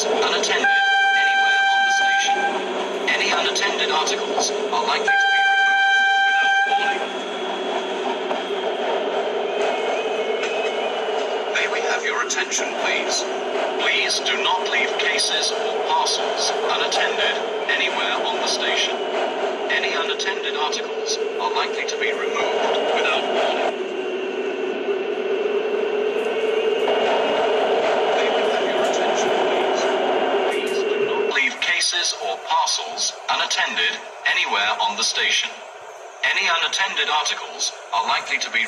articles unattended anywhere on the station. Any unattended articles are likely to be removed without warning. May we have your attention, please? Please do not leave cases or parcels unattended anywhere on the station. Any unattended articles are likely to be removed without the station. Any unattended articles are likely to be